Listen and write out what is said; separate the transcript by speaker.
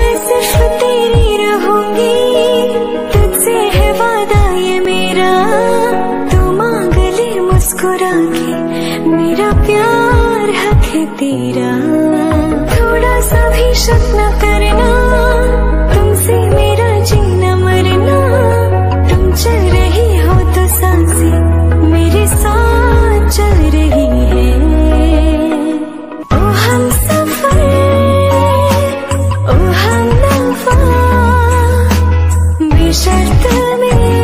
Speaker 1: सिर्फ़ तेरी रहूँगी। तुझसे मेरा। मुस्कुरा के मेरा प्यार हक है तेरा। थोड़ा सा भी शक Shut the mirror